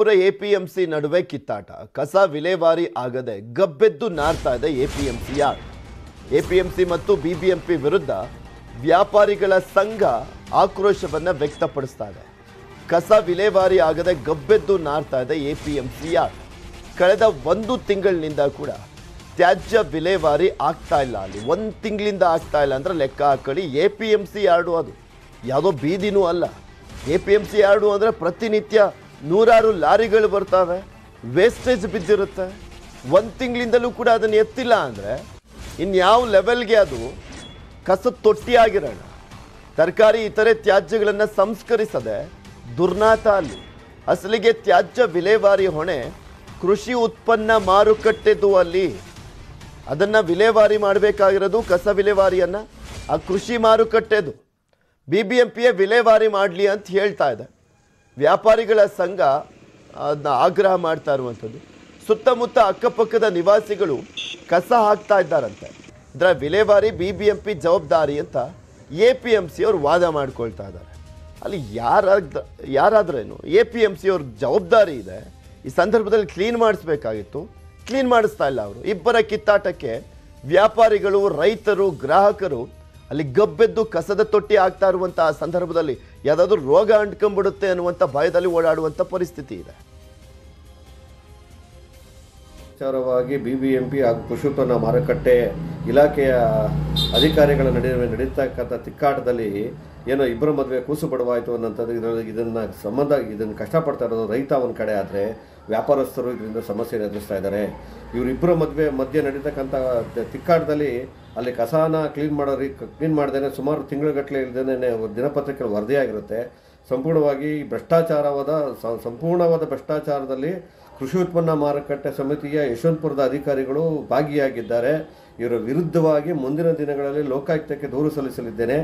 Yeshwanthpur APMC ನಡುವೆ ಕಿತ್ತಾಟ. ಕಸ ವಿಲೇವಾರಿ ಆಗದೆ ಗಬ್ಬೆದ್ದು ನಾರ್ತಾ ಇದೆ ಎಪಿಎಂಸಿ ಯಾರ್ಡ್ ಎಪಿಎಂಸಿ ಮತ್ತು ಬಿಬಿಎಂಪಿ ವಿರುದ್ಧ ವ್ಯಾಪಾರಿಗಳ ಸಂಘ ಆಕ್ರೋಶವನ್ನ ವ್ಯಕ್ತಪಡಿಸ್ತಾ ಇದೆ. ಕಸ ವಿಲೇವಾರಿ ಆಗದೆ ಗಬ್ಬೆದ್ದು ನಾರ್ತಾ ಇದೆ ಎಪಿಎಂಸಿ ಯಾರ್ಡ್ ಕಳೆದ ಒಂದು ತಿಂಗಳಿನಿಂದ ಕೂಡ ತ್ಯಾಜ್ಯ ವಿಲೇವಾರಿ ಆಗ್ತಾ ಇಲ್ಲ. ಅಲ್ಲಿ ಒಂದು ತಿಂಗಳಿಂದ ಆಗ್ತಾ ಇಲ್ಲ ಅಂದ್ರೆ ಲೆಕ್ಕ ಹಾಕೊಳ್ಳಿ. A P M C yard ಅದು? ಯಾವುದೋ ಬೀದಿನೂ ಅಲ್ಲ. A P M C yard ಅಂದರೆ ಪ್ರತಿನಿತ್ಯ ನೂರಾರು ಲಾರಿಗಳು ಬರ್ತವೆ ವೇಸ್ಟೇಜ್ ಬಿದ್ದಿರುತ್ತೆ. ಒಂದು ತಿಂಗಳಿಂದಲೂ ಕೂಡ ಅದನ್ನು ಎತ್ತಿಲ್ಲ ಅಂದರೆ ಇನ್ಯಾವ ಲೆವೆಲ್ಗೆ ಅದು ಕಸದ ತೊಟ್ಟಿ ಆಗಿರೋಣ ತರಕಾರಿ ಇತರೆ ತ್ಯಾಜ್ಯಗಳನ್ನು ಸಂಸ್ಕರಿಸದೆ ದುರ್ನಾತ ಅಲ್ಲಿ. ಅಸಲಿಗೆ ತ್ಯಾಜ್ಯ ವಿಲೇವಾರಿ ಹೊಣೆ ಕೃಷಿ ಉತ್ಪನ್ನ ಮಾರುಕಟ್ಟೆದು ಅಲ್ಲಿ. ಅದನ್ನ ವಿಲೇವಾರಿ ಮಾಡಬೇಕಾಗಿರೋದು ಕಸ ವಿಲೇವಾರಿಯನ್ನ, ಆ ಕೃಷಿ ಮಾರುಕಟ್ಟೆದು. ಬಿ ಬಿ ಎಂ ಪಿಯೇ ವಿಲೇವಾರಿ ಮಾಡಲಿ ಅಂತ ಹೇಳ್ತಾ ಇದೆ. ವ್ಯಾಪಾರಿಗಳ ಸಂಘ ಅದನ್ನ ಆಗ್ರಹ ಮಾಡ್ತಾ ಇರುವಂಥದ್ದು. ಸುತ್ತಮುತ್ತ ಅಕ್ಕಪಕ್ಕದ ನಿವಾಸಿಗಳು ಕಸ ಹಾಕ್ತಾ ಇದ್ದಾರಂತೆ. ಇದರ ವಿಲೇವಾರಿ ಬಿ ಬಿ ಎಂ ಪಿ ಜವಾಬ್ದಾರಿ ಅಂತ ಎ ಪಿ ಎಂ ಸಿ ಅವರು ವಾದ ಮಾಡ್ಕೊಳ್ತಾ ಇದ್ದಾರೆ. ಅಲ್ಲಿ ಯಾರಾದ ಯಾರಾದ್ರೇನು, ಎ ಪಿ ಎಂ ಸಿ ಅವ್ರ ಜವಾಬ್ದಾರಿ ಇದೆ. ಈ ಸಂದರ್ಭದಲ್ಲಿ ಕ್ಲೀನ್ ಮಾಡಿಸ್ಬೇಕಾಗಿತ್ತು. ಕ್ಲೀನ್ ಮಾಡಿಸ್ತಾ ಇಲ್ಲ ಅವರು. ಇಬ್ಬರ ಕಿತ್ತಾಟಕ್ಕೆ ವ್ಯಾಪಾರಿಗಳು, ರೈತರು, ಗ್ರಾಹಕರು ಅಲ್ಲಿ ಗಬ್ಬೆದ್ದು ಕಸದ ತೊಟ್ಟಿ ಆಗ್ತಾ ಇರುವಂತಹ ಸಂದರ್ಭದಲ್ಲಿ ಯಾವುದಾದ್ರೂ ರೋಗ ಅಂಟ್ಕೊಂಡ್ಬಿಡುತ್ತೆ ಅನ್ನುವಂಥ ಭಯದಲ್ಲಿ ಓಡಾಡುವಂಥ ಪರಿಸ್ಥಿತಿ ಇದೆ. ವಿಚಾರವಾಗಿ ಬಿ ಬಿ ಎಂ ಪಿ ಹಾಗೂ ಉತ್ಪನ್ನ ಮಾರುಕಟ್ಟೆ ಇಲಾಖೆಯ ಅಧಿಕಾರಿಗಳ ನಡುವೆ ನಡೀತಕ್ಕಂಥ ತಿಕ್ಕಾಟದಲ್ಲಿ ಏನೋ ಇಬ್ಬರ ಮದುವೆ ಕೂಸು ಬಡವಾಯಿತು ಅನ್ನೋಂಥದ್ದು ಇದರಲ್ಲಿ ಇದನ್ನು ಸಂಬಂಧ ಇದನ್ನು ಕಷ್ಟಪಡ್ತಾ ಇರೋದು ರೈತ ಒಂದು ಕಡೆ ಆದರೆ ವ್ಯಾಪಾರಸ್ಥರು ಇದರಿಂದ ಸಮಸ್ಯೆ ಎದುರಿಸ್ತಾ ಇದ್ದಾರೆ. ಇವರಿಬ್ಬರ ಮದುವೆ ಮಧ್ಯೆ ನಡೀತಕ್ಕಂಥ ತಿಕ್ಕಾಟದಲ್ಲಿ ಅಲ್ಲಿ ಕಸಾನ ಕ್ಲೀನ್ ಮಾಡೋರಿ ಕ್ಲೀನ್ ಮಾಡ್ದೇನೆ ಸುಮಾರು ತಿಂಗಳುಗಟ್ಟಲೆ ಇಲ್ದೇನೆ ದಿನಪತ್ರಿಕೆಗಳು ವರದಿಯಾಗಿರುತ್ತೆ. ಸಂಪೂರ್ಣವಾಗಿ ಭ್ರಷ್ಟಾಚಾರವಾದ ಸಂಪೂರ್ಣವಾದ ಭ್ರಷ್ಟಾಚಾರದಲ್ಲಿ ಕೃಷಿ ಉತ್ಪನ್ನ ಮಾರುಕಟ್ಟೆ ಸಮಿತಿಯ ಯಶವಂತಪುರದ ಅಧಿಕಾರಿಗಳು ಭಾಗಿಯಾಗಿದ್ದಾರೆ. ಇವರ ವಿರುದ್ಧವಾಗಿ ಮುಂದಿನ ದಿನಗಳಲ್ಲಿ ಲೋಕಾಯುಕ್ತಕ್ಕೆ ದೂರು ಸಲ್ಲಿಸಲಿದ್ದೇನೆ.